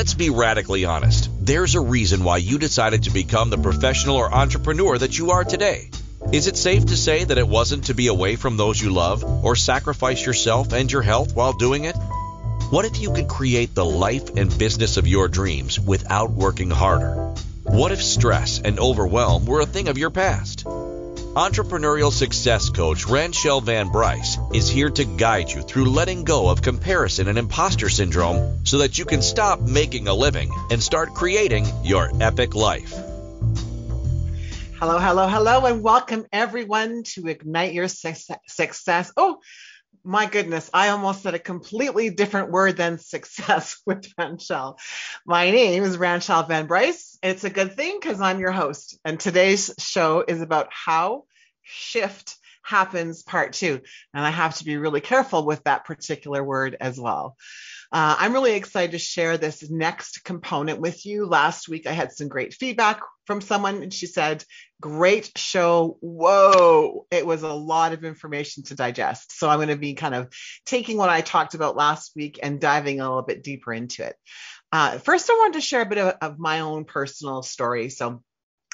Let's be radically honest. There's a reason why you decided to become the professional or entrepreneur that you are today. Is it safe to say that it wasn't to be away from those you love or sacrifice yourself and your health while doing it? What if you could create the life and business of your dreams without working harder? What if stress and overwhelm were a thing of your past? Entrepreneurial success coach Ranchelle Van Bryce is here to guide you through letting go of comparison and imposter syndrome so that you can stop making a living and start creating your epic life. Hello, hello, hello, and welcome everyone to Ignite Your Success. Oh, my goodness, I almost said a completely different word than success with Ranchelle. My name is Ranchelle Van Bryce. It's a good thing because I'm your host. And today's show is about how shift happens, part two. And I have to be really careful with that particular word as well. Uh, I'm really excited to share this next component with you. Last week, I had some great feedback from someone, and she said, Great show. Whoa, it was a lot of information to digest. So I'm going to be kind of taking what I talked about last week and diving a little bit deeper into it. Uh, first, I wanted to share a bit of, of my own personal story. So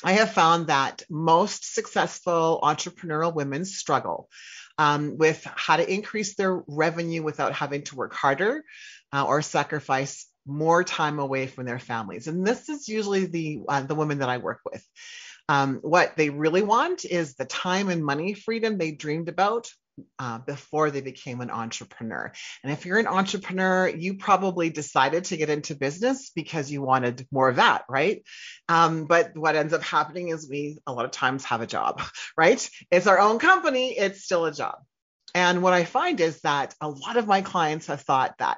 I have found that most successful entrepreneurial women struggle um, with how to increase their revenue without having to work harder uh, or sacrifice more time away from their families. And this is usually the uh, the women that I work with. Um, what they really want is the time and money freedom they dreamed about uh, before they became an entrepreneur. And if you're an entrepreneur, you probably decided to get into business because you wanted more of that, right? Um, but what ends up happening is we a lot of times have a job, right? It's our own company, it's still a job. And what I find is that a lot of my clients have thought that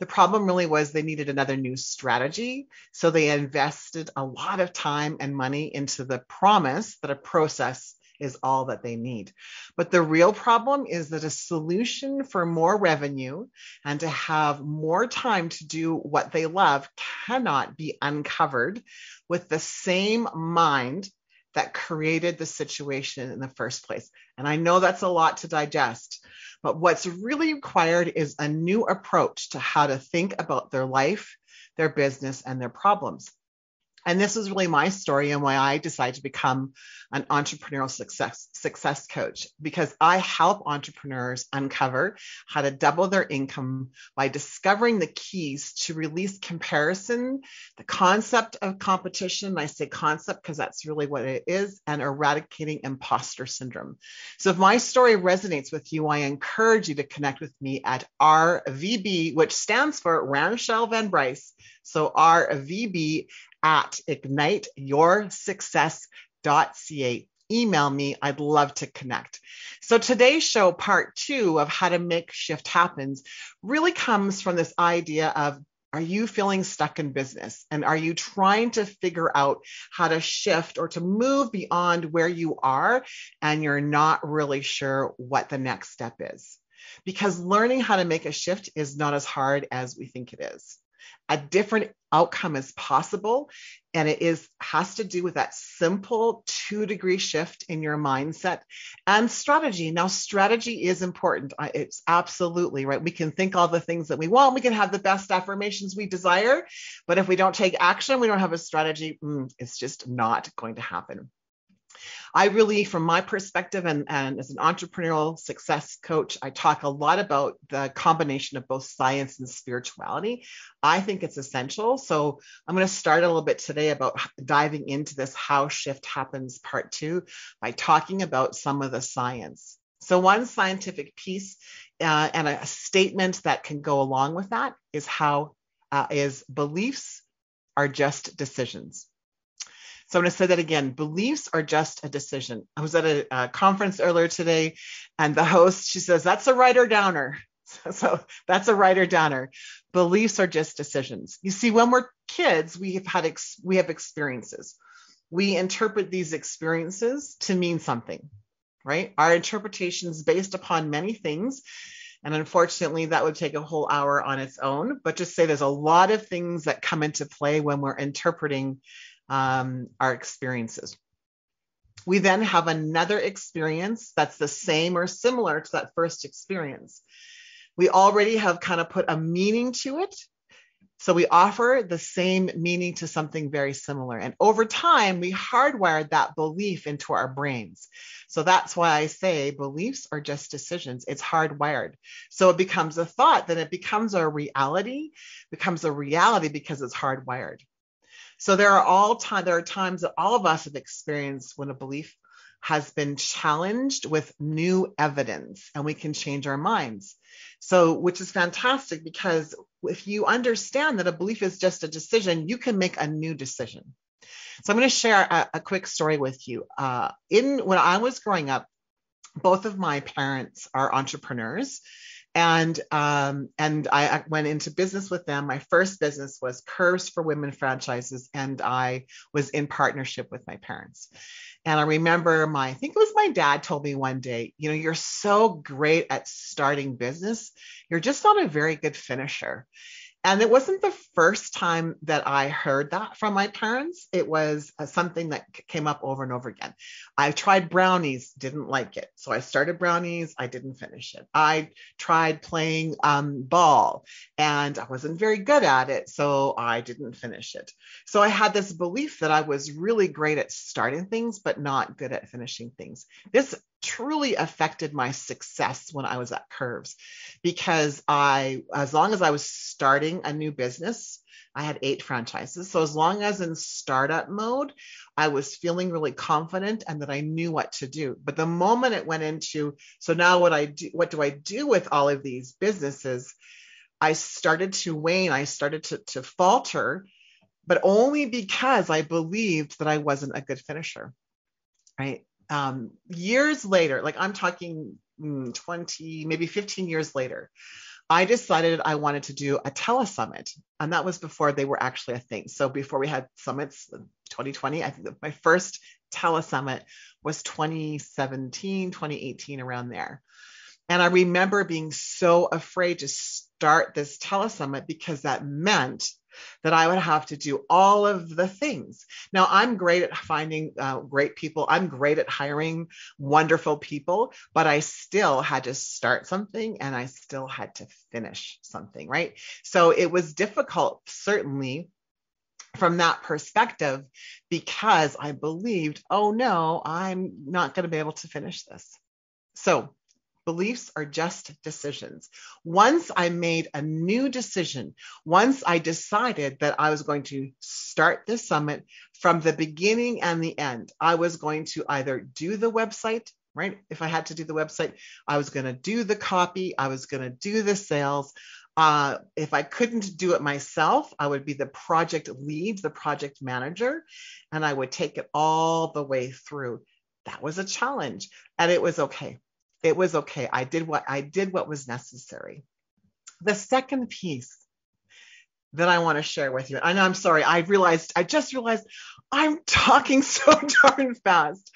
the problem really was they needed another new strategy. So they invested a lot of time and money into the promise that a process is all that they need. But the real problem is that a solution for more revenue and to have more time to do what they love cannot be uncovered with the same mind that created the situation in the first place. And I know that's a lot to digest, but what's really required is a new approach to how to think about their life, their business, and their problems. And this is really my story and why I decided to become an entrepreneurial success success coach because I help entrepreneurs uncover how to double their income by discovering the keys to release comparison, the concept of competition. I say concept because that's really what it is, and eradicating imposter syndrome. So if my story resonates with you, I encourage you to connect with me at RVB, which stands for Ranchelle Van Bryce. So RVB at igniteyoursuccess.ca. Email me. I'd love to connect. So today's show, part two of how to make shift happens, really comes from this idea of are you feeling stuck in business? And are you trying to figure out how to shift or to move beyond where you are and you're not really sure what the next step is? Because learning how to make a shift is not as hard as we think it is a different outcome is possible. And it is has to do with that simple two degree shift in your mindset and strategy. Now strategy is important. It's absolutely right? We can think all the things that we want. We can have the best affirmations we desire. But if we don't take action we don't have a strategy mm, it's just not going to happen I really, from my perspective and, and as an entrepreneurial success coach, I talk a lot about the combination of both science and spirituality. I think it's essential. So I'm going to start a little bit today about diving into this how shift happens part two by talking about some of the science. So one scientific piece uh, and a statement that can go along with that is how uh, is beliefs are just decisions. I'm going to say that again. Beliefs are just a decision. I was at a, a conference earlier today, and the host she says that's a writer downer. So, so that's a writer downer. Beliefs are just decisions. You see, when we're kids, we have had ex- we have experiences. We interpret these experiences to mean something, right? Our interpretations based upon many things. And unfortunately, that would take a whole hour on its own. But just say there's a lot of things that come into play when we're interpreting um, our experiences. We then have another experience that's the same or similar to that first experience. We already have kind of put a meaning to it. So we offer the same meaning to something very similar. And over time, we hardwired that belief into our brains. So that's why I say beliefs are just decisions. It's hardwired. So it becomes a thought, then it becomes a reality, becomes a reality because it's hardwired. So there are all time there are times that all of us have experienced when a belief has been challenged with new evidence and we can change our minds. So, which is fantastic because if you understand that a belief is just a decision, you can make a new decision. So, I'm going to share a, a quick story with you. Uh, in when I was growing up, both of my parents are entrepreneurs and um, and I went into business with them. My first business was Curves for Women franchises, and I was in partnership with my parents. And I remember my, I think it was my dad told me one day, you know, you're so great at starting business, you're just not a very good finisher. And it wasn't the first time that I heard that from my parents. It was uh, something that came up over and over again. I tried brownies, didn't like it. So I started brownies, I didn't finish it. I tried playing um, ball and I wasn't very good at it. So I didn't finish it. So I had this belief that I was really great at starting things, but not good at finishing things. This truly affected my success when I was at Curves because I, as long as I was starting a new business, I had eight franchises. So as long as in startup mode, I was feeling really confident and that I knew what to do. But the moment it went into, so now what I do, what do I do with all of these businesses? I started to wane. I started to, to falter, but only because I believed that I wasn't a good finisher. Right um, years later, like I'm talking mm, 20, maybe 15 years later, I decided I wanted to do a telesummit. And that was before they were actually a thing. So before we had summits, 2020, I think my first telesummit was 2017, 2018, around there. And I remember being so afraid to start this telesummit because that meant that I would have to do all of the things. Now, I'm great at finding uh, great people, I'm great at hiring wonderful people, but I still had to start something and I still had to finish something, right? So it was difficult, certainly. From that perspective, because I believed, oh no, I'm not going to be able to finish this. So Beliefs are just decisions. Once I made a new decision, once I decided that I was going to start this summit from the beginning and the end, I was going to either do the website, right? If I had to do the website, I was going to do the copy, I was going to do the sales. Uh, if I couldn't do it myself, I would be the project lead, the project manager, and I would take it all the way through. That was a challenge, and it was okay it was okay. I did what I did what was necessary. The second piece that I want to share with you, and I'm sorry, I realized, I just realized I'm talking so darn fast.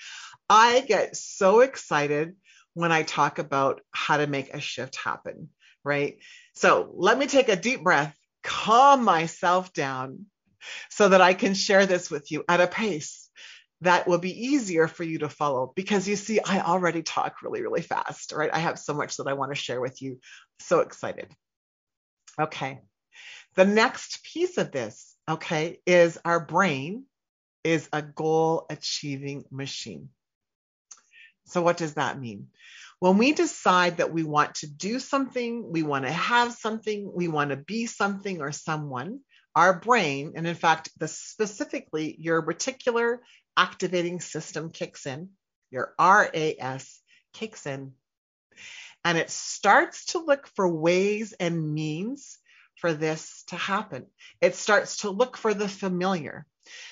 I get so excited when I talk about how to make a shift happen, right? So let me take a deep breath, calm myself down so that I can share this with you at a pace that will be easier for you to follow because you see, I already talk really, really fast, right? I have so much that I want to share with you. So excited. Okay. The next piece of this, okay, is our brain is a goal achieving machine. So, what does that mean? When we decide that we want to do something, we want to have something, we want to be something or someone, our brain, and in fact, the specifically your reticular activating system kicks in, your RAS kicks in, and it starts to look for ways and means for this to happen. It starts to look for the familiar.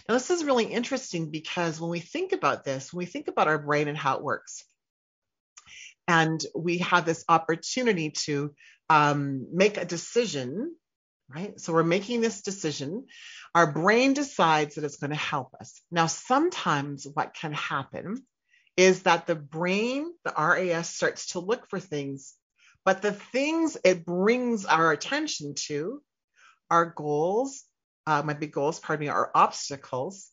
Now, this is really interesting because when we think about this, when we think about our brain and how it works, and we have this opportunity to um, make a decision right? So we're making this decision. Our brain decides that it's going to help us. Now, sometimes what can happen is that the brain, the RAS, starts to look for things, but the things it brings our attention to are goals, uh, might be goals, pardon me, are obstacles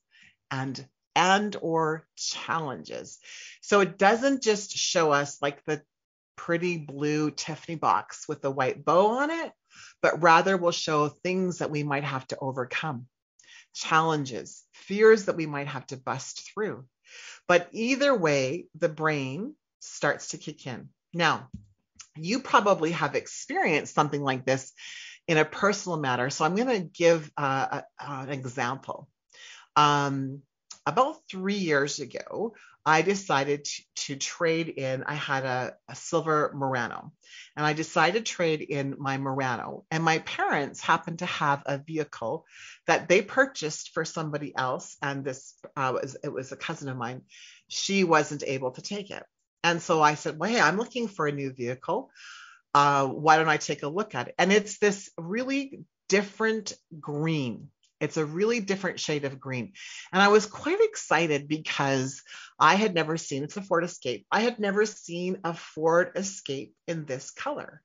and and or challenges. So it doesn't just show us like the pretty blue Tiffany box with the white bow on it but rather will show things that we might have to overcome, challenges, fears that we might have to bust through. But either way, the brain starts to kick in. Now, you probably have experienced something like this in a personal matter. So I'm going to give uh, a, an example. Um, about three years ago, I decided to, to trade in. I had a, a, silver Murano, and I decided to trade in my Murano. And my parents happened to have a vehicle that they purchased for somebody else, and this uh, was it was a cousin of mine. She wasn't able to take it, and so I said, "Well, hey, I'm looking for a new vehicle. Uh, why don't I take a look at it?" And it's this really different green it's a really different shade of green. And I was quite excited because I had never seen it's a Ford Escape. I had never seen a Ford Escape in this color.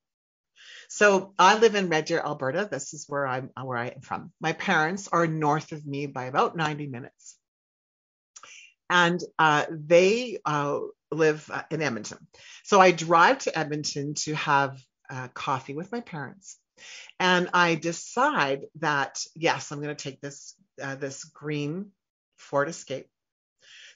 So I live in Red Deer, Alberta. This is where I'm where I am from. My parents are north of me by about 90 minutes. And uh, they uh, live uh, in Edmonton. So I drive to Edmonton to have uh, coffee with my parents and I decide that yes, I'm going to take this uh, this green Ford Escape.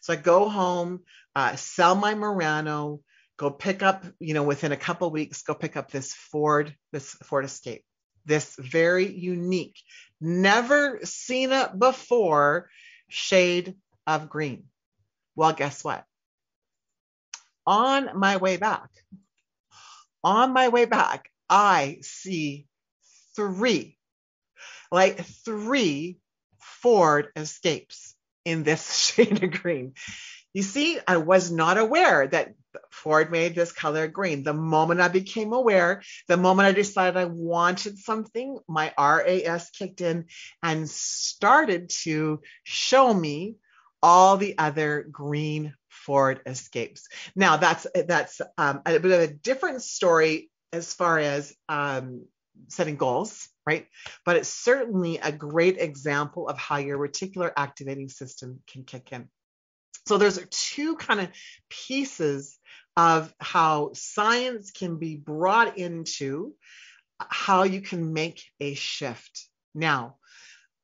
So I go home, uh, sell my Murano, go pick up, you know, within a couple weeks, go pick up this Ford this Ford Escape, this very unique, never seen it before shade of green. Well, guess what? On my way back, on my way back, I see three, like three Ford Escapes in this shade of green. You see, I was not aware that Ford made this color green. The moment I became aware, the moment I decided I wanted something, my RAS kicked in and started to show me all the other green Ford Escapes. Now that's that's um, a bit of a different story as far as um, setting goals, right? But it's certainly a great example of how your reticular activating system can kick in. So there's two kind of pieces of how science can be brought into how you can make a shift. Now,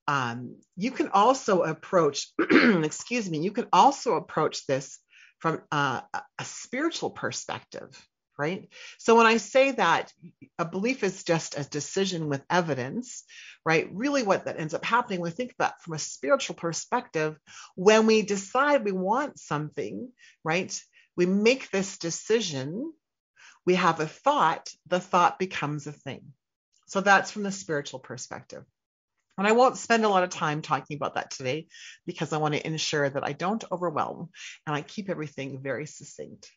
um, you can also approach, excuse me, you can also approach this from uh, a spiritual perspective right? So when I say that a belief is just a decision with evidence, right? Really, what that ends up happening, we think about from a spiritual perspective, when we decide we want something, right? We make this decision, we have a thought, the thought becomes a thing. So that's from the spiritual perspective. And I won't spend a lot of time talking about that today because I want to ensure that I don't overwhelm and I keep everything very succinct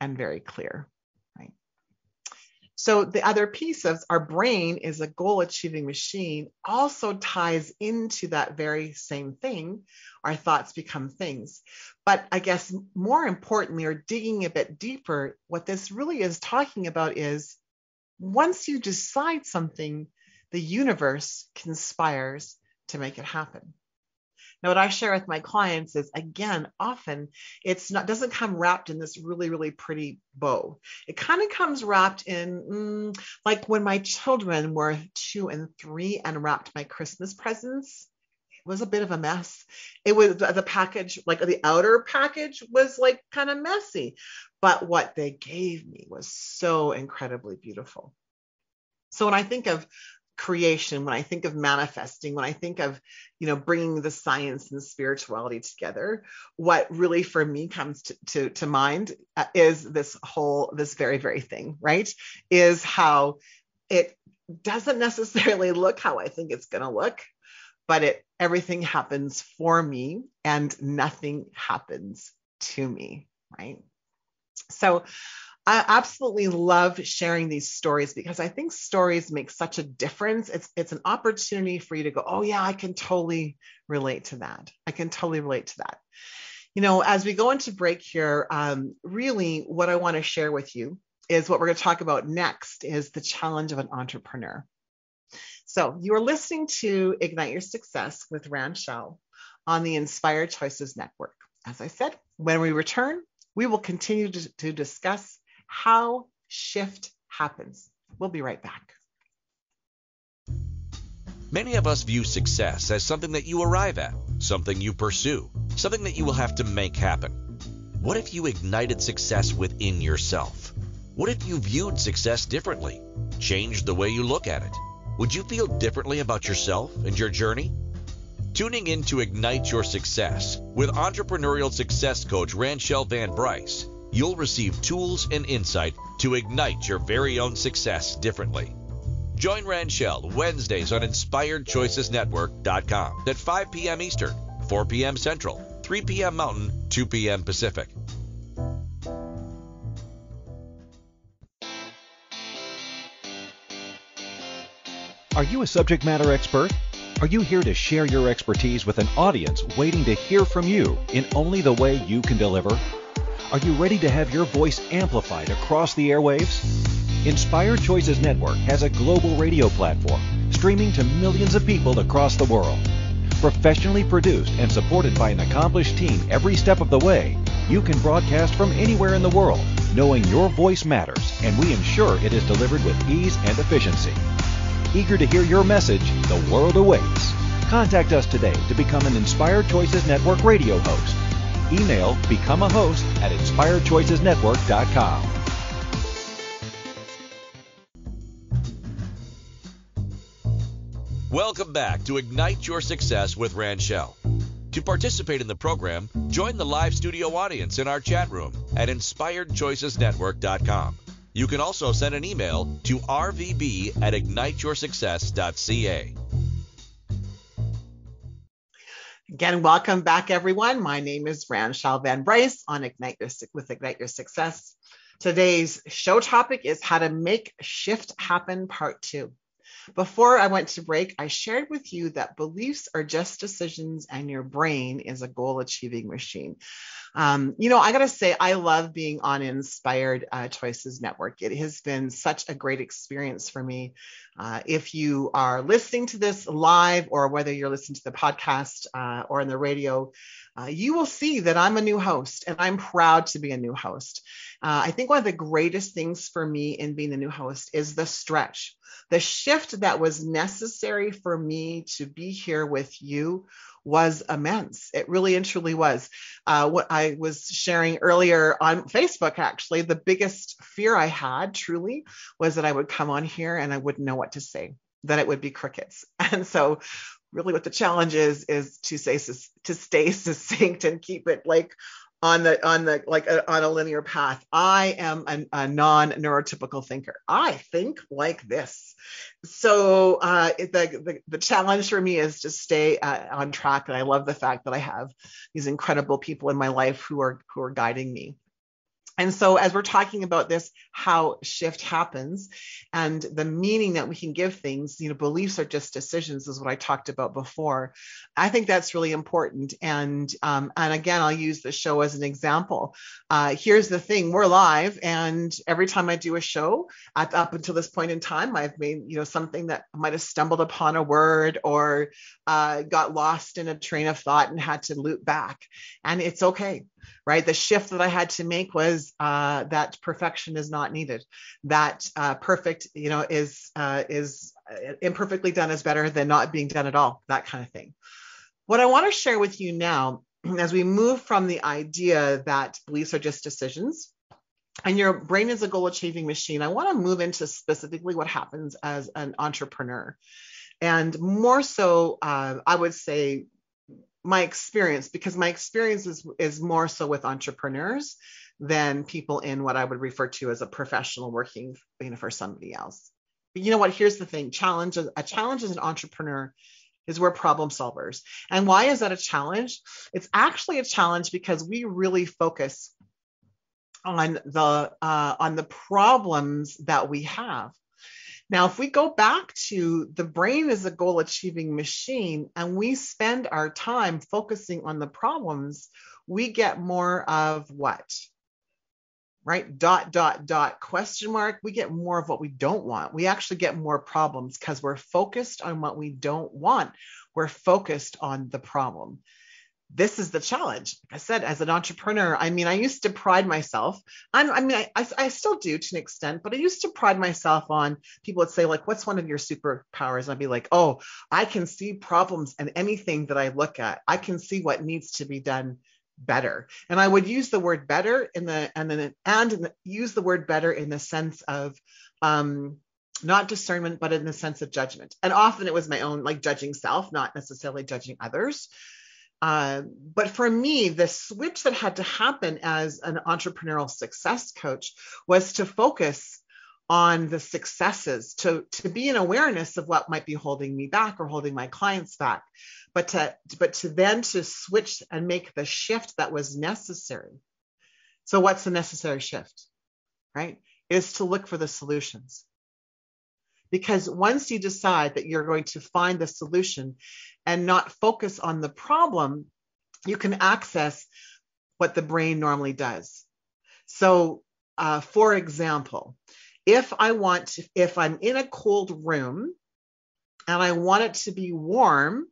and very clear. So the other piece of our brain is a goal achieving machine also ties into that very same thing. Our thoughts become things. But I guess more importantly, or digging a bit deeper, what this really is talking about is once you decide something, the universe conspires to make it happen. Now, what I share with my clients is again, often it's not doesn't come wrapped in this really, really pretty bow. It kind of comes wrapped in mm, like when my children were two and three and wrapped my Christmas presents. It was a bit of a mess. It was the package, like the outer package was like kind of messy, but what they gave me was so incredibly beautiful. So when I think of creation when i think of manifesting when i think of you know bringing the science and spirituality together what really for me comes to to, to mind uh, is this whole this very very thing right? Is how it doesn't necessarily look how i think it's going to look but it everything happens for me and nothing happens to me right? So I absolutely love sharing these stories because I think stories make such a difference. It's it's an opportunity for you to go, oh yeah, I can totally relate to that. I can totally relate to that. You know, as we go into break here, um, really what I want to share with you is what we're going to talk about next is the challenge of an entrepreneur. So you are listening to Ignite Your Success with Ranchelle on the Inspired Choices Network. As I said, when we return, we will continue to, to discuss how shift happens. We'll be right back. Many of us view success as something that you arrive at, something you pursue, something that you will have to make happen. What if you ignited success within yourself? What if you viewed success differently, changed the way you look at it? Would you feel differently about yourself and your journey? Tuning in to Ignite Your Success with entrepreneurial success coach Ranchelle Van Bryce, you'll receive tools and insight to ignite your very own success differently. Join Ranchelle Wednesdays on InspiredChoicesNetwork.com at 5 p.m. Eastern, 4 p.m. Central, 3 p.m. Mountain, 2 p.m. Pacific. Are you a subject matter expert? Are you here to share your expertise with an audience waiting to hear from you in only the way you can deliver? Are you ready to have your voice amplified across the airwaves? Inspired Choices Network has a global radio platform streaming to millions of people across the world. Professionally produced and supported by an accomplished team every step of the way, you can broadcast from anywhere in the world, knowing your voice matters, and we ensure it is delivered with ease and efficiency. Eager to hear your message, the world awaits. Contact us today to become an Inspired Choices Network radio host. Email become a host at inspiredchoicesnetwork.com. Welcome back to Ignite Your Success with Ranchelle. To participate in the program, join the live studio audience in our chat room at inspiredchoicesnetwork.com. You can also send an email to rvb at igniteyoursuccess.ca. Again, welcome back, everyone. My name is Ranchelle Van Bryce on Ignite Your, with Ignite Your Success. Today's show topic is how to make shift happen part two. Before I went to break, I shared with you that beliefs are just decisions and your brain is a goal achieving machine. Um, you know, I got to say, I love being on Inspired uh, Choices Network. It has been such a great experience for me. Uh, if you are listening to this live or whether you're listening to the podcast uh, or in the radio, uh, you will see that I'm a new host and I'm proud to be a new host. Uh, I think one of the greatest things for me in being the new host is the stretch, the shift that was necessary for me to be here with you was immense. It really and truly was. Uh, what I was sharing earlier on Facebook, actually, the biggest fear I had truly was that I would come on here and I wouldn't know what to say, that it would be crickets. And so really what the challenge is is to say to stay succinct and keep it like on the on the like a, on a linear path. I am a, a non neurotypical thinker. I think like this. So uh, the, the, the challenge for me is to stay uh, on track and i love the fact that i have these incredible people in my life who are who are guiding me and so, as we're talking about this, how shift happens and the meaning that we can give things, you know, beliefs are just decisions, is what I talked about before. I think that's really important. And um, and again, I'll use the show as an example. Uh, here's the thing: we're live, and every time I do a show, at, up until this point in time, I've made you know something that might have stumbled upon a word or uh, got lost in a train of thought and had to loop back, and it's okay right? The shift that I had to make was uh, that perfection is not needed. That uh, perfect, you know, is uh, is uh, imperfectly done is better than not being done at all. That kind of thing. What I want to share with you now, as we move from the idea that beliefs are just decisions, and your brain is a goal achieving machine, I want to move into specifically what happens as an entrepreneur. And more so, uh, I would say my experience because my experience is, is more so with entrepreneurs than people in what I would refer to as a professional working you know, for somebody else. But you know what? Here's the thing: challenge a challenge as an entrepreneur is we're problem solvers. And why is that a challenge? It's actually a challenge because we really focus on the uh, on the problems that we have now, if we go back to the brain is a goal achieving machine and we spend our time focusing on the problems, we get more of what? Right? Dot, dot, dot, question mark. We get more of what we don't want. We actually get more problems because we're focused on what we don't want. We're focused on the problem. This is the challenge. Like I said, as an entrepreneur, I mean, I used to pride myself. I'm, I mean, I, I, still do to an extent, but I used to pride myself on people would say, like, what's one of your superpowers? And I'd be like, oh, I can see problems and anything that I look at. I can see what needs to be done better. And I would use the word better in the, and then, and use the word better in the sense of, um, not discernment, but in the sense of judgment. And often it was my own, like judging self, not necessarily judging others. Uh, but for me, the switch that had to happen as an entrepreneurial success coach was to focus on the successes, to, to be in awareness of what might be holding me back or holding my clients back, but to but to then to switch and make the shift that was necessary. So what's the necessary shift? Right? Is to look for the solutions. Because once you decide that you're going to find the solution and not focus on the problem, you can access what the brain normally does. So, uh, for example, if I want to, if I'm in a cold room and I want it to be warm,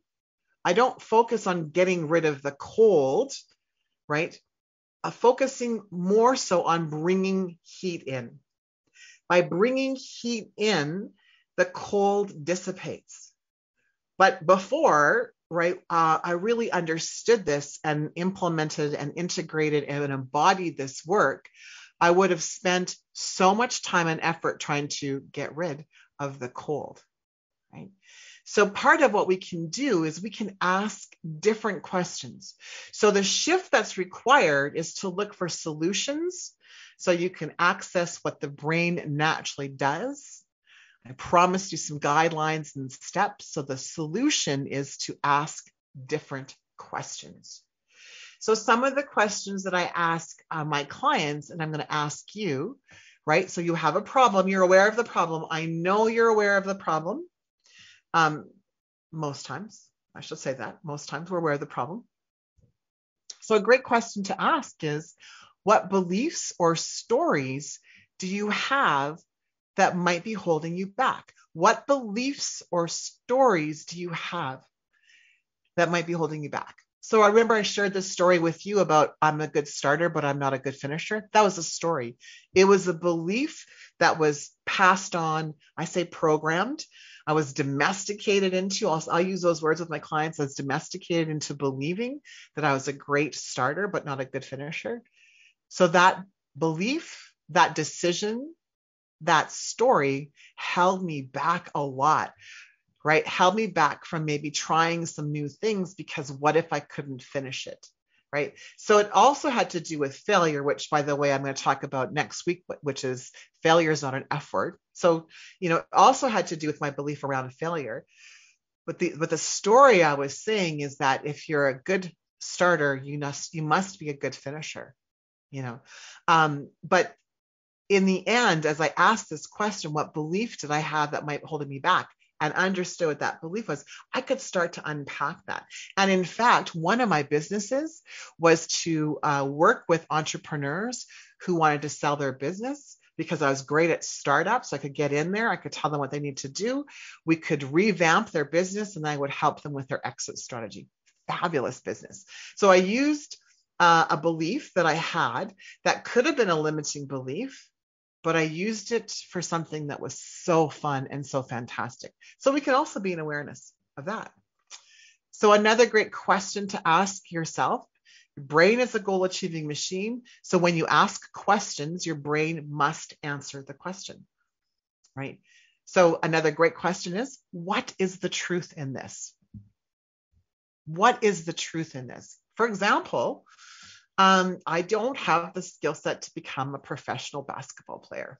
I don't focus on getting rid of the cold, right? Uh, focusing more so on bringing heat in. By bringing heat in, the cold dissipates. But before, right, uh, I really understood this and implemented and integrated and embodied this work. I would have spent so much time and effort trying to get rid of the cold, right? So part of what we can do is we can ask different questions. So the shift that's required is to look for solutions so you can access what the brain naturally does I promised you some guidelines and steps. So the solution is to ask different questions. So some of the questions that I ask uh, my clients, and I'm going to ask you, right? So you have a problem, you're aware of the problem. I know you're aware of the problem. Um, most times, I should say that most times we're aware of the problem. So a great question to ask is, what beliefs or stories do you have that might be holding you back? What beliefs or stories do you have that might be holding you back? So I remember I shared this story with you about I'm a good starter, but I'm not a good finisher. That was a story. It was a belief that was passed on, I say programmed. I was domesticated into, I'll, I'll use those words with my clients, I was domesticated into believing that I was a great starter, but not a good finisher. So that belief, that decision, that story held me back a lot, right? Held me back from maybe trying some new things because what if I couldn't finish it? Right. So it also had to do with failure, which, by the way, I'm going to talk about next week, which is failure is not an F word. So, you know, it also had to do with my belief around failure. But the but the story I was saying is that if you're a good starter, you must you must be a good finisher. You know, um, but in the end, as I asked this question, what belief did I have that might hold me back? And understood what that belief was, I could start to unpack that. And in fact, one of my businesses was to uh, work with entrepreneurs who wanted to sell their business because I was great at startups. I could get in there, I could tell them what they need to do. We could revamp their business and I would help them with their exit strategy. Fabulous business. So I used uh, a belief that I had that could have been a limiting belief but I used it for something that was so fun and so fantastic. So we can also be in awareness of that. So another great question to ask yourself. Your brain is a goal achieving machine. So when you ask questions, your brain must answer the question, right? So another great question is, what is the truth in this? What is the truth in this? For example, um, I don't have the skill set to become a professional basketball player.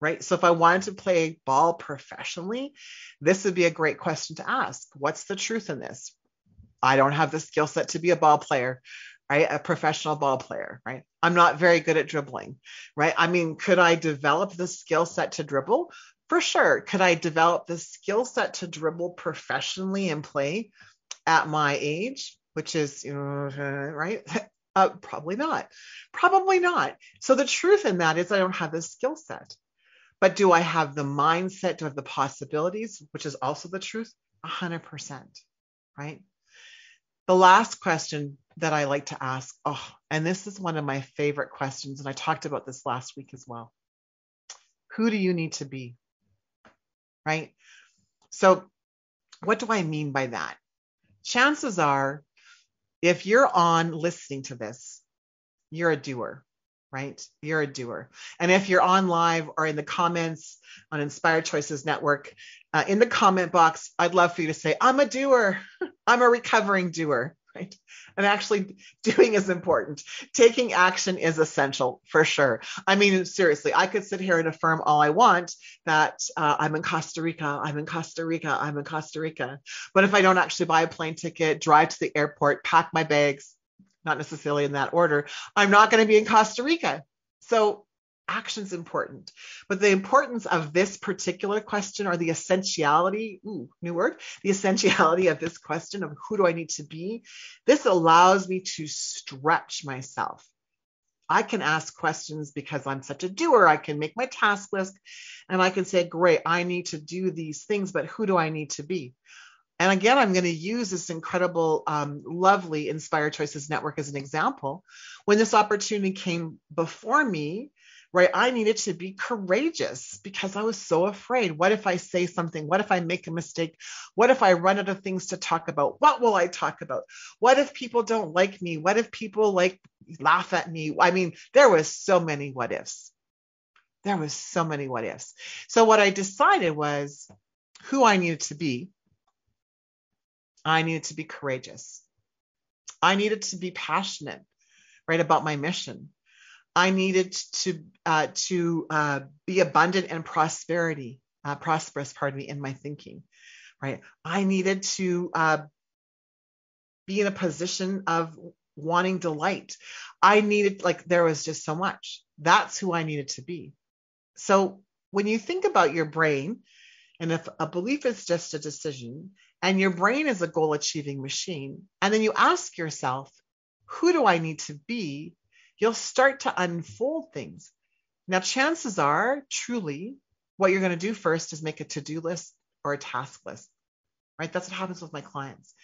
Right. So if I wanted to play ball professionally, this would be a great question to ask. What's the truth in this? I don't have the skill set to be a ball player, right? A professional ball player, right? I'm not very good at dribbling, right? I mean, could I develop the skill set to dribble? For sure. Could I develop the skill set to dribble professionally and play at my age? Which is, you know, right? Uh, probably not. Probably not. So the truth in that is I don't have the skill set. But do I have the mindset? Do I have the possibilities, which is also the truth? 100%, right? The last question that I like to ask, oh, and this is one of my favorite questions, and I talked about this last week as well. Who do you need to be? Right? So, what do I mean by that? Chances are, if you're on listening to this, you're a doer right? You're a doer. And if you're on live or in the comments on Inspired Choices Network, uh, in the comment box, I'd love for you to say, I'm a doer. I'm a recovering doer, right? And actually, doing is important. Taking action is essential for sure. I mean, seriously, I could sit here and affirm all I want that uh, I'm in Costa Rica, I'm in Costa Rica, I'm in Costa Rica. But if I don't actually buy a plane ticket, drive to the airport, pack my bags, not necessarily in that order, I'm not going to be in Costa Rica. So action's important. But the importance of this particular question or the essentiality, ooh, new word, the essentiality of this question of who do I need to be, this allows me to stretch myself. I can ask questions because I'm such a doer. I can make my task list and I can say, great, I need to do these things, but who do I need to be? And again, I'm going to use this incredible, um, lovely Inspired Choices Network as an example. When this opportunity came before me, right, I needed to be courageous because I was so afraid. What if I say something? What if I make a mistake? What if I run out of things to talk about? What will I talk about? What if people don't like me? What if people like laugh at me? I mean, there was so many what ifs. There was so many what ifs. So what I decided was who I needed to be I needed to be courageous. I needed to be passionate, right, about my mission. I needed to uh, to uh, be abundant and prosperity, uh, prosperous, pardon me, in my thinking, right? I needed to uh, be in a position of wanting delight. I needed like there was just so much. That's who I needed to be. So when you think about your brain, and if a belief is just a decision, and your brain is a goal achieving machine, and then you ask yourself, who do I need to be? You'll start to unfold things. Now, chances are, truly, what you're going to do first is make a to do list or a task list, right? That's what happens with my clients.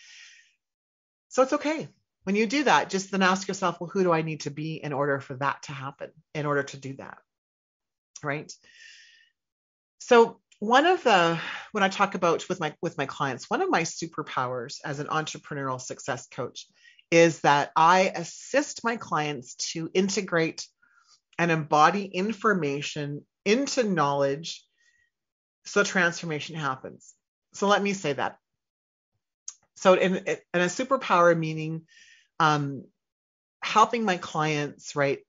So it's okay. When you do that, just then ask yourself, well, who do I need to be in order for that to happen, in order to do that, right? So one of the when i talk about with my with my clients one of my superpowers as an entrepreneurial success coach is that i assist my clients to integrate and embody information into knowledge so transformation happens so let me say that so in, in a superpower meaning um, helping my clients right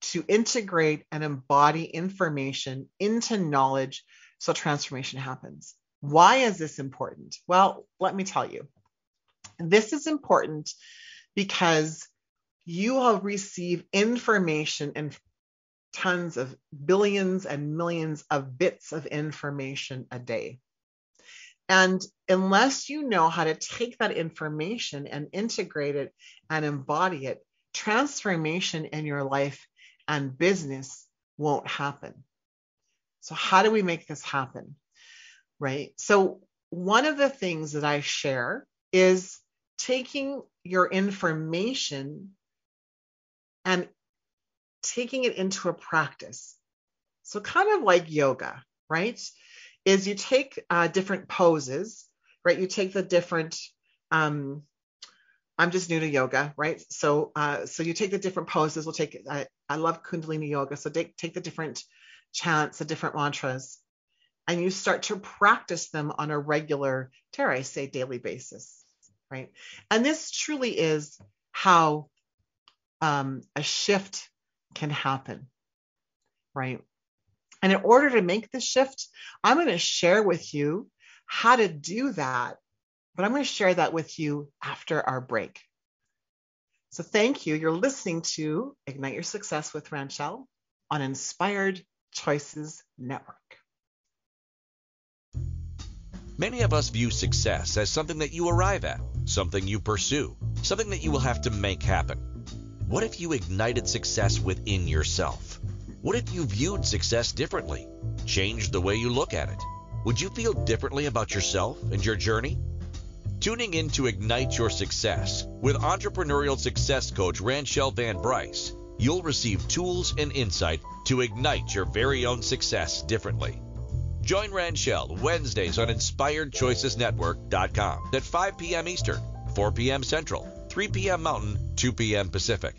to integrate and embody information into knowledge so transformation happens. Why is this important? Well, let me tell you. This is important because you will receive information and tons of billions and millions of bits of information a day. And unless you know how to take that information and integrate it and embody it, transformation in your life and business won't happen. So, how do we make this happen? Right. So, one of the things that I share is taking your information and taking it into a practice. So, kind of like yoga, right? Is you take uh, different poses, right? You take the different, um, I'm just new to yoga, right? So, uh, so you take the different poses. We'll take, I, I love Kundalini yoga. So, take, take the different chants, the different mantras, and you start to practice them on a regular, dare I say, daily basis, right? And this truly is how um, a shift can happen, right? And in order to make the shift, I'm going to share with you how to do that, but I'm going to share that with you after our break. So thank you. You're listening to Ignite Your Success with Ranchelle on Inspired Choices Network. Many of us view success as something that you arrive at, something you pursue, something that you will have to make happen. What if you ignited success within yourself? What if you viewed success differently? Changed the way you look at it? Would you feel differently about yourself and your journey? tuning in to Ignite Your Success with entrepreneurial success coach Ranchelle Van Bryce. You'll receive tools and insight to ignite your very own success differently. Join Ranchelle Wednesdays on InspiredChoicesNetwork.com at 5 p.m. Eastern, 4 p.m. Central, 3 p.m. Mountain, 2 p.m. Pacific.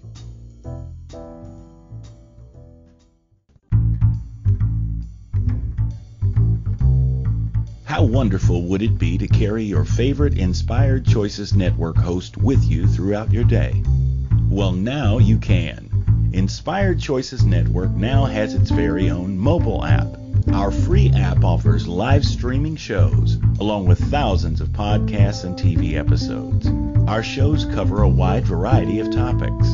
How wonderful would it be to carry your favorite Inspired Choices Network host with you throughout your day? Well, now you can. Inspired Choices Network now has its very own mobile app. Our free app offers live streaming shows along with thousands of podcasts and TV episodes. Our shows cover a wide variety of topics.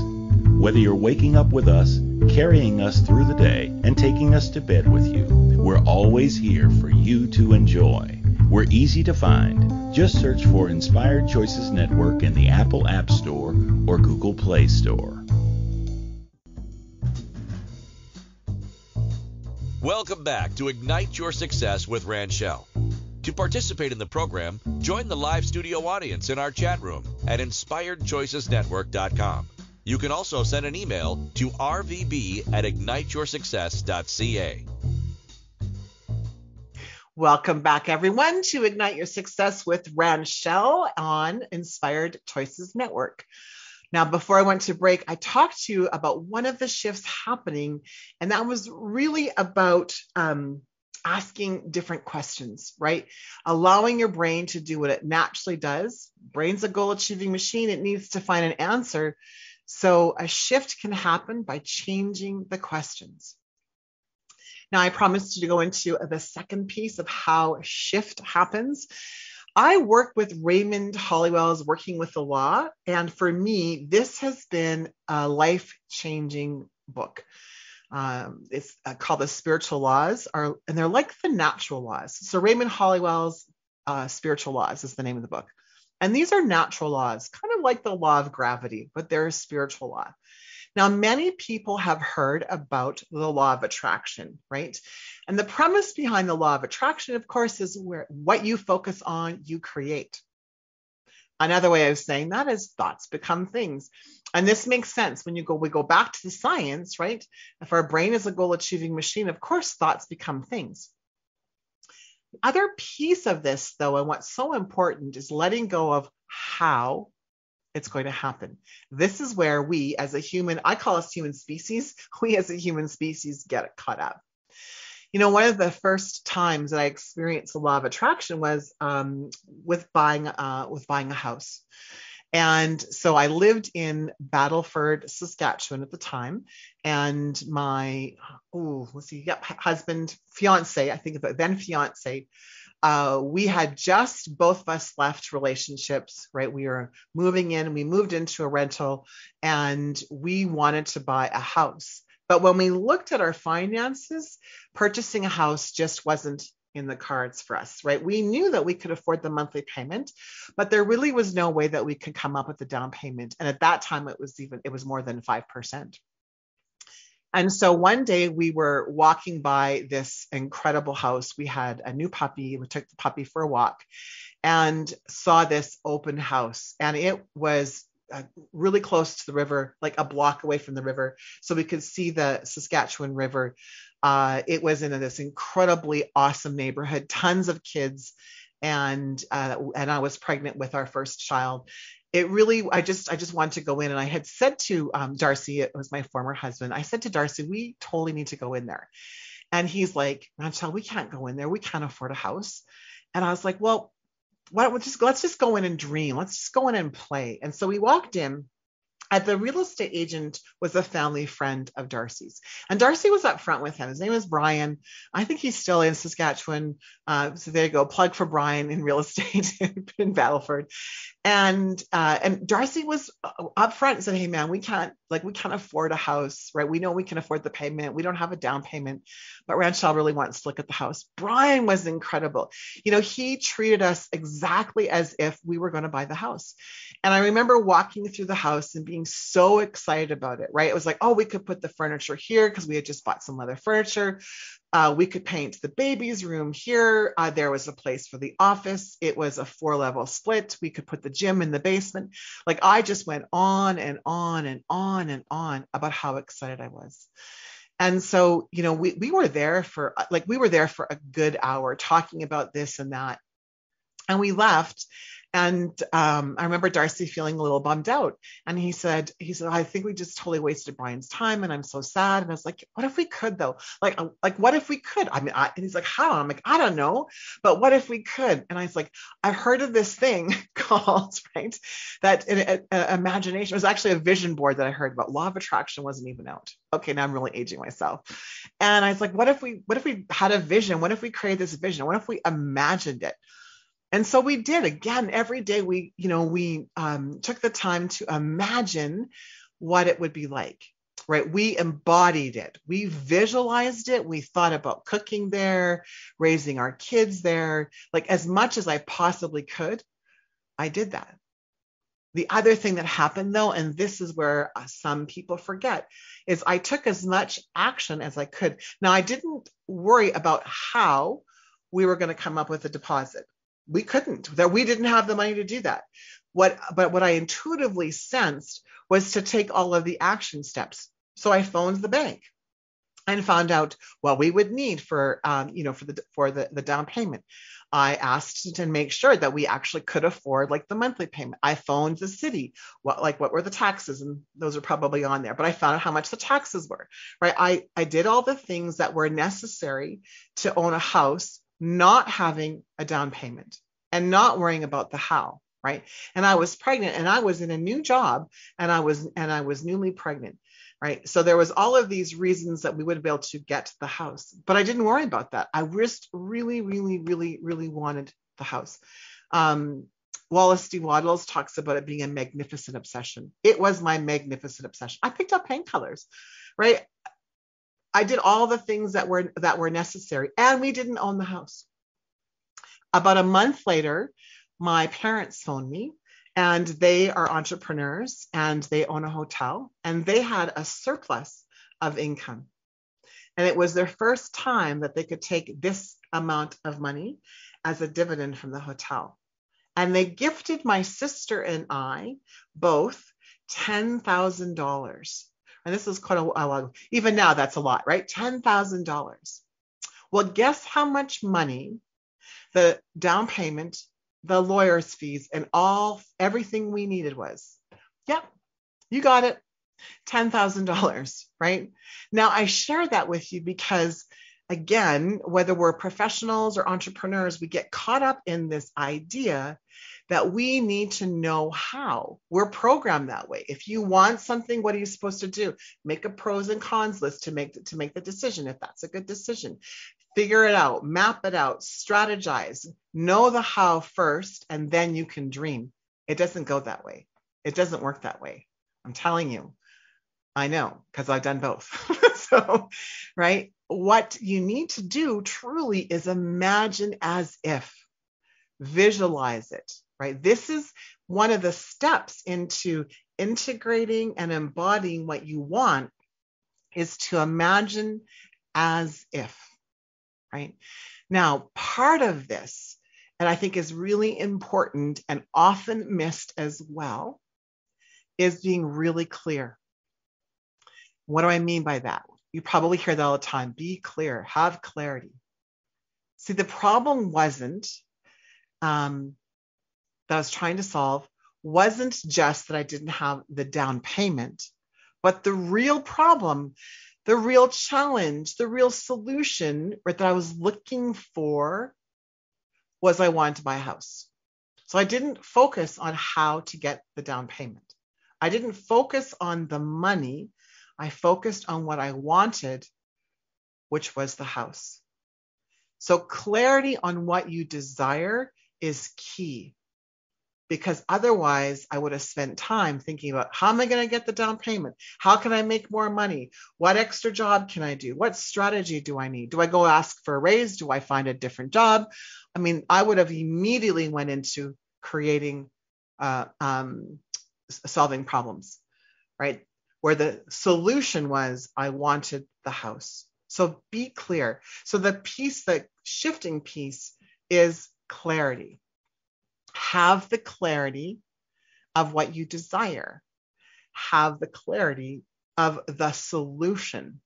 Whether you're waking up with us, carrying us through the day, and taking us to bed with you, we're always here for you to enjoy. We're easy to find. Just search for Inspired Choices Network in the Apple App Store or Google Play Store. Welcome back to Ignite Your Success with Ranchelle. To participate in the program, join the live studio audience in our chat room at inspiredchoicesnetwork.com. You can also send an email to rvb at igniteyoursuccess.ca. Welcome back, everyone, to Ignite Your Success with Ranchelle on Inspired Choices Network. Now, before I went to break, I talked to you about one of the shifts happening, and that was really about um, asking different questions, right? Allowing your brain to do what it naturally does. Brain's a goal achieving machine, it needs to find an answer. So, a shift can happen by changing the questions. Now, I promised to go into the second piece of how shift happens. I work with Raymond Holliwell's Working with the Law. And for me, this has been a life changing book. Um, it's uh, called The Spiritual Laws, are, and they're like the natural laws. So, Raymond Holliwell's uh, Spiritual Laws is the name of the book. And these are natural laws, kind of like the law of gravity, but they're a spiritual law. Now, many people have heard about the law of attraction, right? And the premise behind the law of attraction, of course, is where what you focus on, you create. Another way of saying that is thoughts become things. And this makes sense when you go, we go back to the science, right? If our brain is a goal achieving machine, of course, thoughts become things. The other piece of this, though, and what's so important is letting go of how it's going to happen. This is where we, as a human, I call us human species, we as a human species get caught up. You know, one of the first times that I experienced the law of attraction was um, with buying uh, with buying a house. And so I lived in Battleford, Saskatchewan at the time. And my, oh, let's see, yep, husband, fiance, I think then fiance, uh, we had just both of us left relationships, right? We were moving in, we moved into a rental, and we wanted to buy a house. But when we looked at our finances, purchasing a house just wasn't in the cards for us, right? We knew that we could afford the monthly payment, but there really was no way that we could come up with the down payment. And at that time, it was even, it was more than 5%. And so one day we were walking by this incredible house. We had a new puppy. We took the puppy for a walk and saw this open house. And it was uh, really close to the river, like a block away from the river. So we could see the Saskatchewan River. Uh, it was in this incredibly awesome neighborhood, tons of kids. And uh, and I was pregnant with our first child, it really i just i just wanted to go in and i had said to um, darcy it was my former husband i said to darcy we totally need to go in there and he's like Ranchelle, we can't go in there we can't afford a house and i was like well why don't we just let's just go in and dream let's just go in and play and so we walked in at the real estate agent was a family friend of Darcy's. And Darcy was up front with him. His name is Brian. I think he's still in Saskatchewan. Uh, so there you go, plug for Brian in real estate in Battleford. And uh, and Darcy was uh, up front and said, "Hey man, we can't like we can't afford a house, right? We know we can afford the payment. We don't have a down payment, but Ranchelle really wants to look at the house." Brian was incredible. You know, he treated us exactly as if we were going to buy the house. And I remember walking through the house and being so excited about it, right? It was like, oh, we could put the furniture here because we had just bought some leather furniture. Uh, we could paint the baby's room here. Uh, there was a place for the office. It was a four level split. We could put the gym in the basement. Like I just went on and on and on and on about how excited I was. And so, you know, we, we were there for like, we were there for a good hour talking about this and that. And we left and um, I remember Darcy feeling a little bummed out. And he said, he said, I think we just totally wasted Brian's time and I'm so sad. And I was like, what if we could though? Like, uh, like what if we could? I mean, I, and he's like, how? I'm like, I don't know, but what if we could? And I was like, I've heard of this thing called, right, that uh, imagination was actually a vision board that I heard about. Law of attraction wasn't even out. Okay, now I'm really aging myself. And I was like, what if we, what if we had a vision? What if we created this vision? What if we imagined it? And so we did again every day. We, you know, we um, took the time to imagine what it would be like, right? We embodied it, we visualized it, we thought about cooking there, raising our kids there, like as much as I possibly could. I did that. The other thing that happened though, and this is where uh, some people forget, is I took as much action as I could. Now, I didn't worry about how we were going to come up with a deposit we couldn't that we didn't have the money to do that. What but what i intuitively sensed was to take all of the action steps. So i phoned the bank and found out what we would need for um, you know for the for the, the down payment. I asked to make sure that we actually could afford like the monthly payment. I phoned the city what like what were the taxes and those are probably on there but i found out how much the taxes were right? I i did all the things that were necessary to own a house not having a down payment and not worrying about the how right and i was pregnant and i was in a new job and i was and i was newly pregnant right so there was all of these reasons that we would be able to get the house but i didn't worry about that i just really really really really wanted the house um, Wallace D. Wattles talks about it being a magnificent obsession. It was my magnificent obsession. I picked up paint colors, right? I did all the things that were that were necessary, and we didn't own the house. About a month later, my parents phoned me, and they are entrepreneurs and they own a hotel, and they had a surplus of income. And it was their first time that they could take this amount of money as a dividend from the hotel. And they gifted my sister and I both $10,000 and this is quite a while Even now, that's a lot, right? $10,000. Well, guess how much money the down payment, the lawyer's fees, and all everything we needed was? Yep, you got it. $10,000, right? Now, I share that with you because, again, whether we're professionals or entrepreneurs, we get caught up in this idea that we need to know how. We're programmed that way. If you want something, what are you supposed to do? Make a pros and cons list to make to make the decision if that's a good decision. Figure it out, map it out, strategize, know the how first, and then you can dream. It doesn't go that way. It doesn't work that way. I'm telling you. I know because I've done both. so, right? What you need to do truly is imagine as if, visualize it, right? This is one of the steps into integrating and embodying what you want is to imagine as if, right? Now, part of this, and I think is really important and often missed as well, is being really clear. What do I mean by that? You probably hear that all the time. Be clear, have clarity. See, the problem wasn't um, that I was trying to solve wasn't just that I didn't have the down payment, but the real problem, the real challenge, the real solution right, that I was looking for was I wanted to buy a house. So I didn't focus on how to get the down payment. I didn't focus on the money. I focused on what I wanted, which was the house. So clarity on what you desire is key because otherwise I would have spent time thinking about how am I going to get the down payment? How can I make more money? What extra job can I do? What strategy do I need? Do I go ask for a raise? Do I find a different job? I mean, I would have immediately went into creating, uh, um, solving problems, right? Where the solution was I wanted the house. So be clear. So the piece, the shifting piece is clarity. Have the clarity of what you desire. Have the clarity of the solution,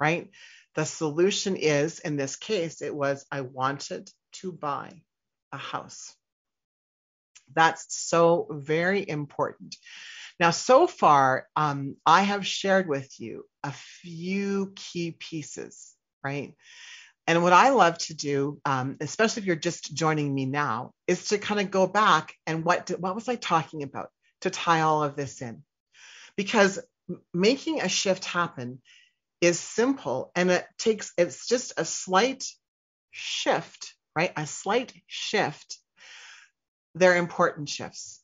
right? The solution is, in this case, it was I wanted to buy a house. That's so very important. Now, so far, um, I have shared with you a few key pieces, right? And what I love to do, um, especially if you're just joining me now, is to kind of go back and what did, what was I talking about to tie all of this in? Because making a shift happen is simple and it takes it's just a slight shift, right? A slight shift. They're important shifts,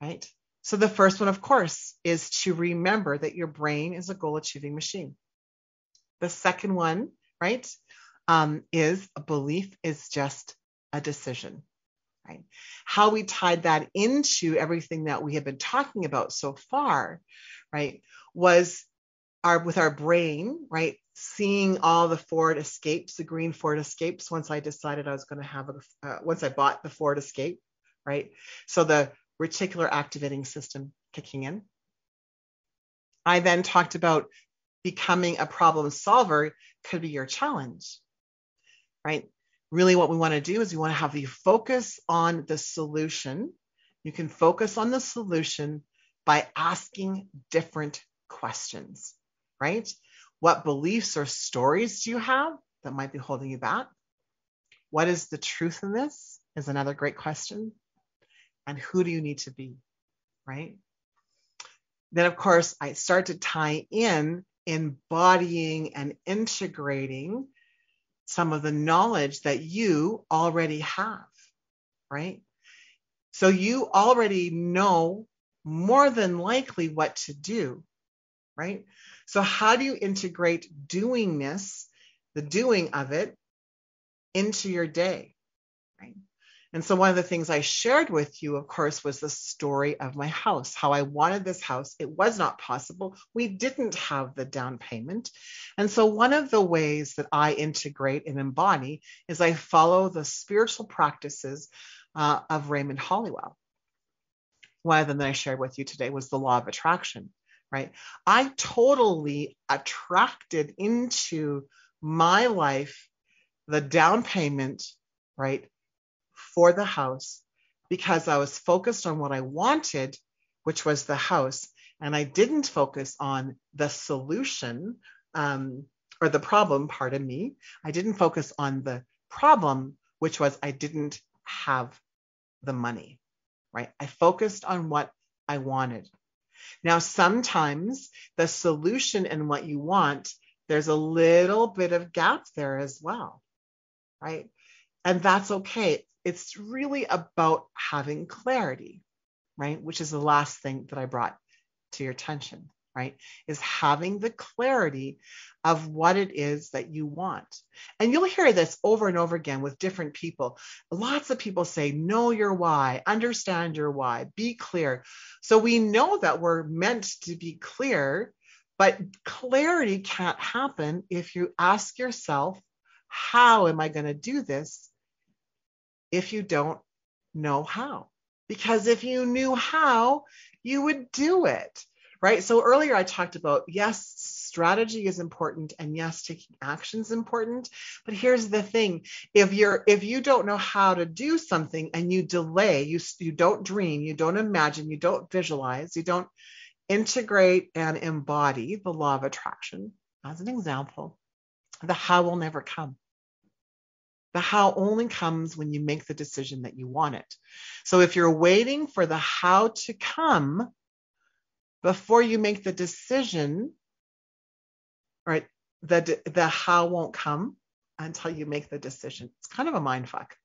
right? So the first one, of course, is to remember that your brain is a goal achieving machine. The second one, right, um, is a belief is just a decision, right? How we tied that into everything that we have been talking about so far, right, was our with our brain, right, seeing all the Ford Escapes, the green Ford Escapes. Once I decided I was going to have a, uh, once I bought the Ford Escape, right. So the reticular activating system kicking in. I then talked about becoming a problem solver could be your challenge, right? Really, what we want to do is we want to have you focus on the solution. You can focus on the solution by asking different questions, right? What beliefs or stories do you have that might be holding you back? What is the truth in this? Is another great question and who do you need to be, right? Then, of course, I start to tie in embodying and integrating some of the knowledge that you already have, right? So you already know more than likely what to do, right? So, how do you integrate doingness, the doing of it, into your day, right? And so one of the things I shared with you, of course, was the story of my house, how I wanted this house. It was not possible. We didn't have the down payment. And so one of the ways that I integrate and embody is I follow the spiritual practices uh, of Raymond Holliwell. One of them that I shared with you today was the law of attraction, right? I totally attracted into my life the down payment, right? for the house because I was focused on what I wanted, which was the house, and I didn't focus on the solution um, or the problem, pardon me. I didn't focus on the problem, which was I didn't have the money, right? I focused on what I wanted. Now, sometimes the solution and what you want, there's a little bit of gap there as well, right? And that's okay it's really about having clarity, right? Which is the last thing that I brought to your attention, right? Is having the clarity of what it is that you want. And you'll hear this over and over again with different people. Lots of people say, know your why, understand your why, be clear. So we know that we're meant to be clear, but clarity can't happen if you ask yourself, how am I going to do this? if you don't know how. Because if you knew how, you would do it, right? So earlier I talked about yes, strategy is important and yes, taking action is important. But here's the thing: if you're if you don't know how to do something and you delay, you you don't dream, you don't imagine, you don't visualize, you don't integrate and embody the law of attraction. As an example, the how will never come. The how only comes when you make the decision that you want it. So if you're waiting for the how to come before you make the decision, right, the, the how won't come until you make the decision. It's kind of a mind fuck,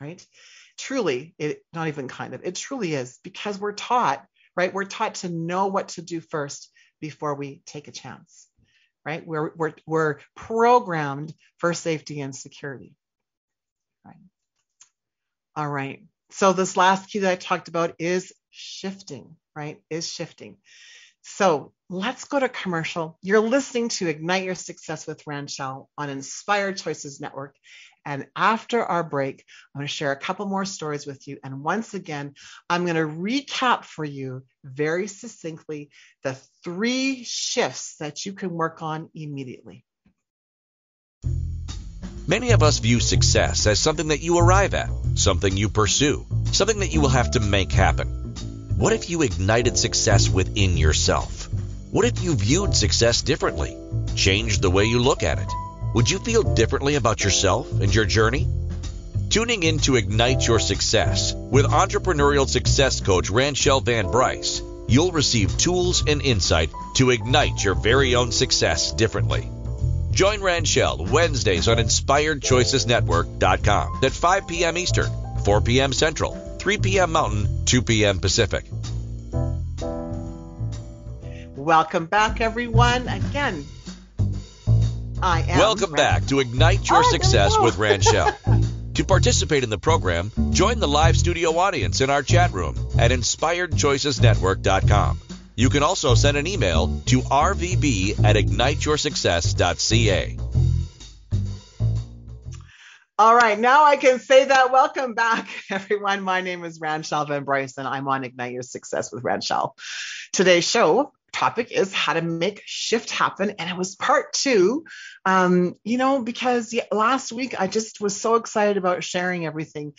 right? Truly, it not even kind of, it truly is because we're taught, right? We're taught to know what to do first before we take a chance, right? We're, we're, we're programmed for safety and security. Right. All right. So this last key that I talked about is shifting, right? Is shifting. So let's go to commercial. You're listening to Ignite Your Success with Ranchelle on Inspired Choices Network. And after our break, I'm going to share a couple more stories with you. And once again, I'm going to recap for you very succinctly the three shifts that you can work on immediately. Many of us view success as something that you arrive at, something you pursue, something that you will have to make happen. What if you ignited success within yourself? What if you viewed success differently, changed the way you look at it? Would you feel differently about yourself and your journey? Tuning in to Ignite Your Success with entrepreneurial success coach Ranchelle Van Bryce, you'll receive tools and insight to ignite your very own success differently. Join Ranchelle Wednesdays on InspiredChoicesNetwork.com at 5 p.m. Eastern, 4 p.m. Central, 3 p.m. Mountain, 2 p.m. Pacific. Welcome back, everyone. Again, I am. Welcome back to Ignite Your Oh, Success with Ranchelle. to participate in the program, join the live studio audience in our chat room at InspiredChoicesNetwork.com. You can also send an email to rvb at igniteyoursuccess.ca. All right, now I can say that. Welcome back, everyone. My name is Ranchelle Van Bryce, and I'm on Ignite Your Success with Ranchelle. Today's show topic is how to make shift happen, and it was part two. Um, you know, because last week I just was so excited about sharing everything.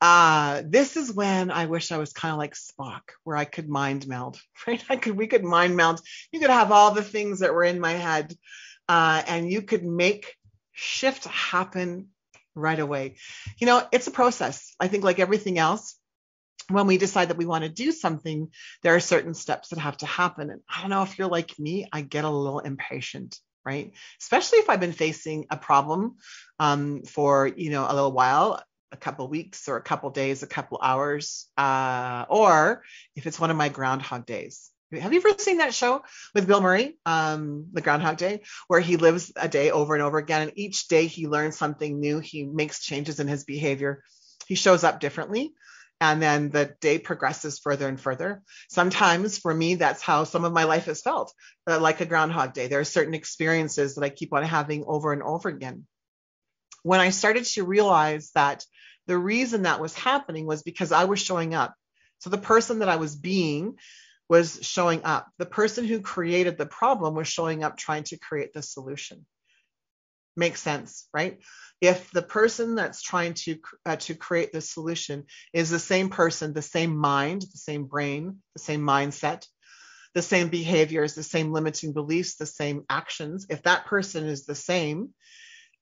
Uh, this is when I wish I was kind of like Spock, where I could mind meld, right? I could, we could mind meld. You could have all the things that were in my head, uh, and you could make shift happen right away. You know, it's a process. I think, like everything else, when we decide that we want to do something, there are certain steps that have to happen. And I don't know if you're like me, I get a little impatient, right? Especially if I've been facing a problem um, for, you know, a little while, a couple weeks or a couple days, a couple hours, uh, or if it's one of my Groundhog Days. Have you ever seen that show with Bill Murray, um, the Groundhog Day, where he lives a day over and over again, and each day he learns something new. He makes changes in his behavior. He shows up differently, and then the day progresses further and further. Sometimes, for me, that's how some of my life has felt, uh, like a Groundhog Day. There are certain experiences that I keep on having over and over again. When I started to realize that the reason that was happening was because I was showing up. So the person that I was being was showing up. The person who created the problem was showing up trying to create the solution. Makes sense, right? If the person that's trying to uh, to create the solution is the same person, the same mind, the same brain, the same mindset, the same behaviors, the same limiting beliefs, the same actions, if that person is the same,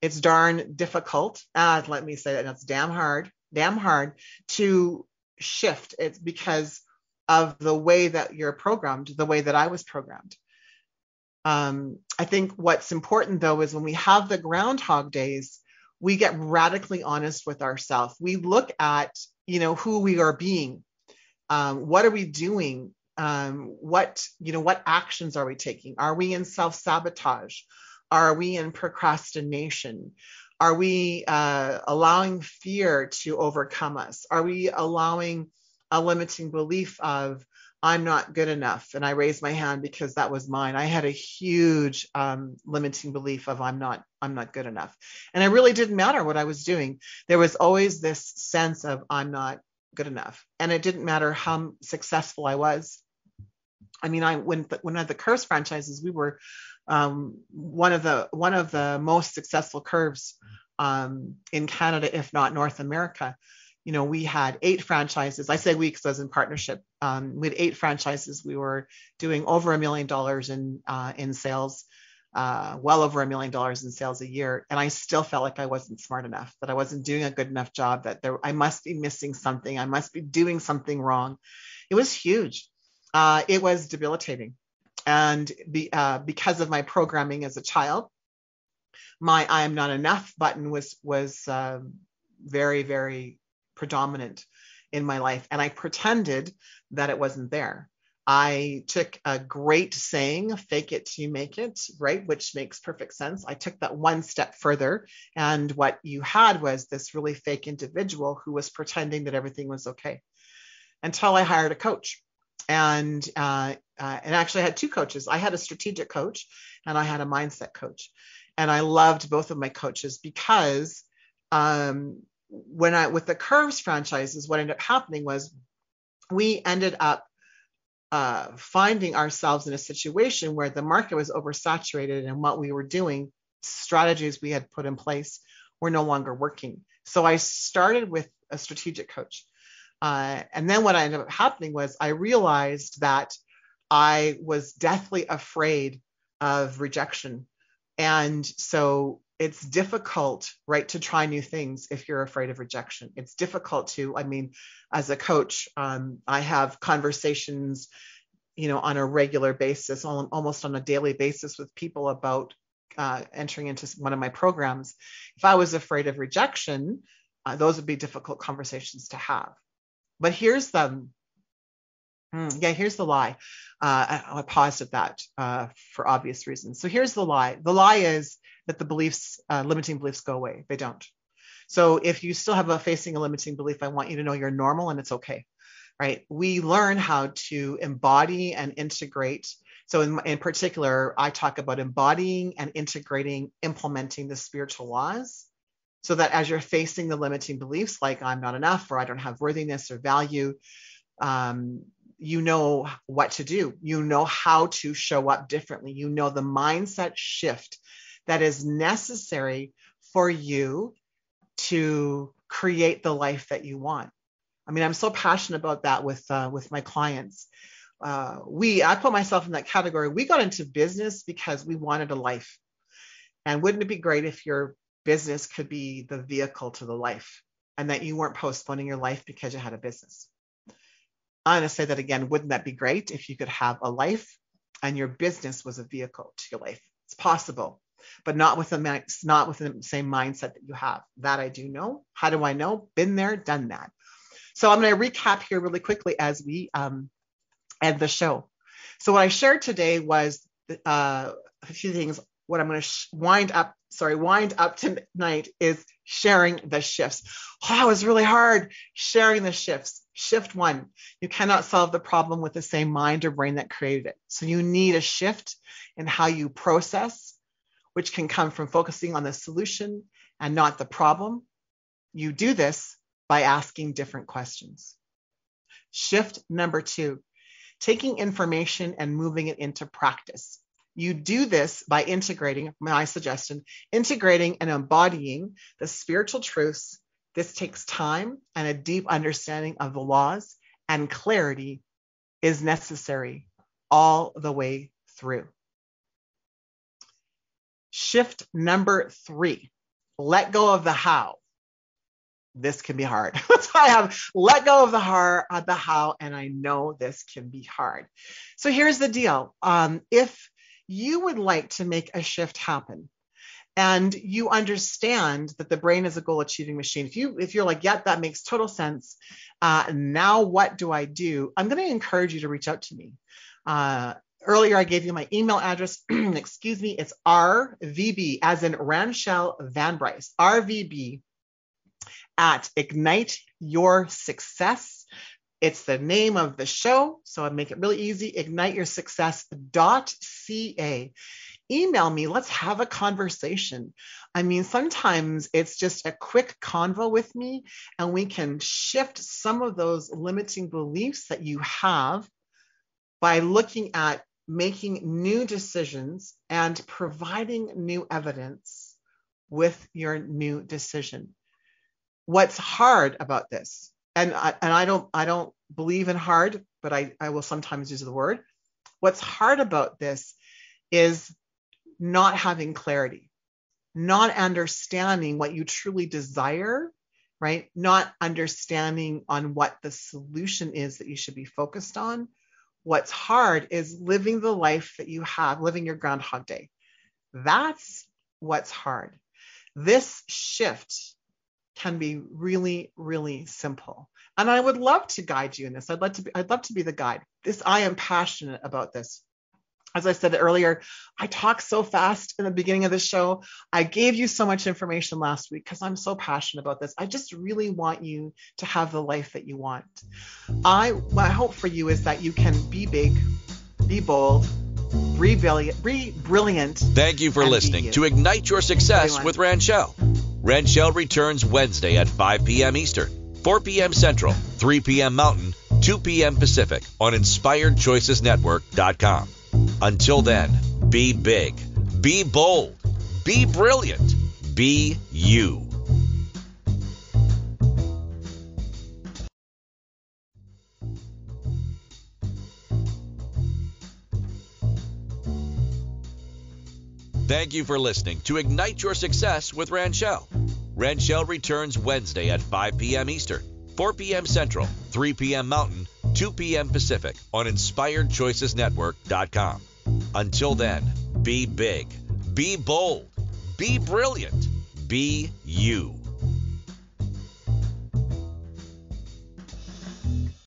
it's darn difficult. Uh, let me say that that's damn hard, damn hard to shift. It's because of the way that you're programmed, the way that I was programmed. Um, I think what's important though is when we have the groundhog days, we get radically honest with ourselves. We look at, you know, who we are being. Um, what are we doing? Um, what, you know, what actions are we taking? Are we in self-sabotage? Are we in procrastination? Are we uh, allowing fear to overcome us? Are we allowing a limiting belief of I'm not good enough? And I raised my hand because that was mine. I had a huge um, limiting belief of I'm not I'm not good enough, and it really didn't matter what I was doing. There was always this sense of I'm not good enough, and it didn't matter how successful I was. I mean, I when when I had the Curves franchises, we were um, one of the one of the most successful curves um, in Canada, if not North America. You know, we had eight franchises. I say we because I was in partnership. Um, we had eight franchises. We were doing over a million dollars in uh, in sales, uh, well over a million dollars in sales a year, and I still felt like I wasn't smart enough, that I wasn't doing a good enough job, that there I must be missing something. I must be doing something wrong. It was huge. Uh, it was debilitating and be, uh, because of my programming as a child my i am not enough button was was uh, very very predominant in my life and i pretended that it wasn't there. I took a great saying fake it you make it right which makes perfect sense. I took that one step further and what you had was this really fake individual who was pretending that everything was okay until i hired a coach. And uh, uh, and actually I had two coaches. I had a strategic coach and I had a mindset coach, and I loved both of my coaches because um, when I with the Curves franchises, what ended up happening was we ended up uh, finding ourselves in a situation where the market was oversaturated and what we were doing, strategies we had put in place, were no longer working. So I started with a strategic coach. Uh, and then what ended up happening was I realized that I was deathly afraid of rejection. And so it's difficult, right, to try new things if you're afraid of rejection. It's difficult to, I mean, as a coach, um, I have conversations, you know, on a regular basis, almost on a daily basis with people about uh, entering into one of my programs. If I was afraid of rejection, uh, those would be difficult conversations to have. But here's the, hmm, yeah, here's the lie. Uh, I, I, paused at that uh, for obvious reasons. So here's the lie. The lie is that the beliefs, uh, limiting beliefs, go away. They don't. So if you still have a facing a limiting belief, I want you to know you're normal and it's okay. Right? We learn how to embody and integrate. So in, in particular, I talk about embodying and integrating, implementing the spiritual laws so that as you're facing the limiting beliefs like i'm not enough or i don't have worthiness or value um, you know what to do you know how to show up differently you know the mindset shift that is necessary for you to create the life that you want i mean i'm so passionate about that with uh, with my clients uh, we i put myself in that category we got into business because we wanted a life and wouldn't it be great if your business could be the vehicle to the life and that you weren't postponing your life because you had a business. I'm to say that again. Wouldn't that be great if you could have a life and your business was a vehicle to your life? It's possible, but not with the not with the same mindset that you have. That I do know. How do I know? Been there, done that. So I'm going to recap here really quickly as we um, end the show. So what I shared today was uh, a few things what I'm going to sh- wind up, sorry, wind up tonight is sharing the shifts. Oh, it was really hard sharing the shifts. Shift one, you cannot solve the problem with the same mind or brain that created it. So you need a shift in how you process, which can come from focusing on the solution and not the problem. You do this by asking different questions. Shift number two, taking information and moving it into practice. You do this by integrating, my suggestion, integrating and embodying the spiritual truths. This takes time and a deep understanding of the laws, and clarity is necessary all the way through. Shift number three let go of the how. This can be hard. so I have let go of the how, uh, the how, and I know this can be hard. So here's the deal. Um, if you would like to make a shift happen and you understand that the brain is a goal achieving machine if you if you're like yeah that makes total sense uh, now what do i do i'm going to encourage you to reach out to me uh, earlier i gave you my email address excuse me it's rvb as in ranchelle van bryce rvb at ignite your success it's the name of the show, so I make it really easy. IgniteYourSuccess.ca. Email me. Let's have a conversation. I mean, sometimes it's just a quick convo with me, and we can shift some of those limiting beliefs that you have by looking at making new decisions and providing new evidence with your new decision. What's hard about this and I, and I don't I don't believe in hard, but I, I will sometimes use the word. What's hard about this is not having clarity, not understanding what you truly desire, right? Not understanding on what the solution is that you should be focused on. What's hard is living the life that you have, living your Groundhog Day. That's what's hard. This shift can be really, really simple. And I would love to guide you in this. I'd love to be, I'd love to be the guide. This I am passionate about this. As I said earlier, I talk so fast in the beginning of the show. I gave you so much information last week because I'm so passionate about this. I just really want you to have the life that you want. I my hope for you is that you can be big, be bold, be brilliant, be brilliant. Thank you for listening to Ignite Your Success with Ranchelle. Ranchelle returns Wednesday at 5 p.m. Eastern, 4 p.m. Central, 3 p.m. Mountain, 2 p.m. Pacific on InspiredChoicesNetwork.com. Until then, be big, be bold, be brilliant, be you. Thank you for listening to Ignite Your Success with Ranchelle. Ranchelle returns Wednesday at 5 p.m. Eastern, 4 p.m. Central, 3 p.m. Mountain, 2 p.m. Pacific on InspiredChoicesNetwork.com. Until then, be big, be bold, be brilliant, be you.